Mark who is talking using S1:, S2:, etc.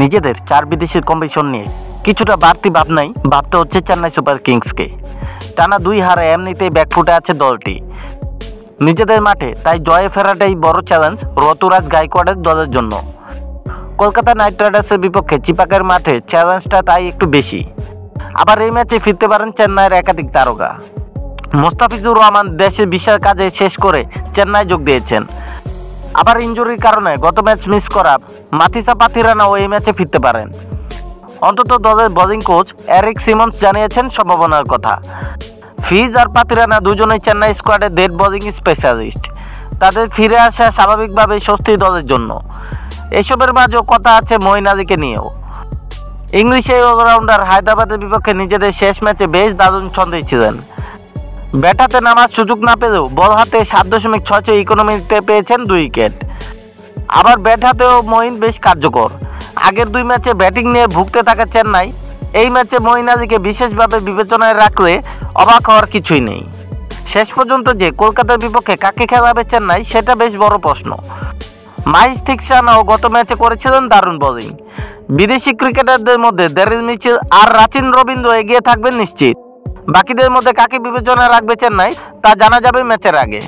S1: নিজেদের চার বিদেশির কম্পিটিশন নিয়ে কিছুটা বাড়তি ভাবনাই ভাবতে হচ্ছে চেন্নাই সুপার কিংসকে। টানা দুই হারে এমনিতেই ব্যাকফুটে আছে দলটি। নিজেদের মাঠে তাই জয়ে ফেরাটাই বড় চ্যালেঞ্জ রতুরাজ গাইকোয়াড়ের দলের জন্য। কলকাতা নাইট রাইডার্সের বিপক্ষে চিপাকের মাঠে চ্যালেঞ্জটা তাই একটু বেশি। আবার এই ম্যাচে ফিরতে পারেন চেন্নাইয়ের একাধিক তারকা। মোস্তাফিজুর রহমান দেশের বিশাল কাজে শেষ করে চেন্নাই যোগ দিয়েছেন। আবার ইঞ্জুরির কারণে গত ম্যাচ মিস করা মাথিসা পাথিরানাও এই ম্যাচে ফিরতে পারেন। অন্তত দলের বোলিং কোচ এরিক সিমন্স জানিয়েছেন সম্ভাবনার কথা। ফিজ আর পাতিরানা দুজনেই চেন্নাই স্কোয়াডে ডেড বোলিং স্পেশালিস্ট তাদের ফিরে আসা স্বাভাবিকভাবেই স্বস্তি দলের জন্য। এসবের মাঝেও কথা আছে মঈন আলীকে নিয়েও। ইংলিশ অলরাউন্ডার হায়দ্রাবাদের বিপক্ষে নিজেদের শেষ ম্যাচে বেশ দারুণ ছন্দেই ছিলেন। ব্যাট হাতে নামার সুযোগ না পেলেও বল হাতে সাত দশমিক ছয় ছয় ইকোনমিতে পেয়েছেন দুই উইকেট আবার ব্যাট হাতেও মহিন বেশ কার্যকর। আগের দুই ম্যাচে ব্যাটিং নিয়ে ভুগতে থাকা চেন্নাই। এই ম্যাচে মহিন আলীকে বিশেষভাবে বিবেচনায় রাখলে অবাক হওয়ার কিছুই নেই। শেষ পর্যন্ত যে কলকাতার বিপক্ষে কাকে খেলাবে চেন্নাই, সেটা বেশ বড় প্রশ্ন। মাইস থিকসানাও গত ম্যাচে করেছিলেন দারুণ বোলিং। বিদেশি ক্রিকেটারদের মধ্যে ড্যারিল মিচেল আর রাচিন রবীন্দ্র এগিয়ে থাকবেন নিশ্চিত। বাকিদের মধ্যে কাকে বিবেচনা রাখবে চেন্নাই তা জানা যাবে ম্যাচের আগে।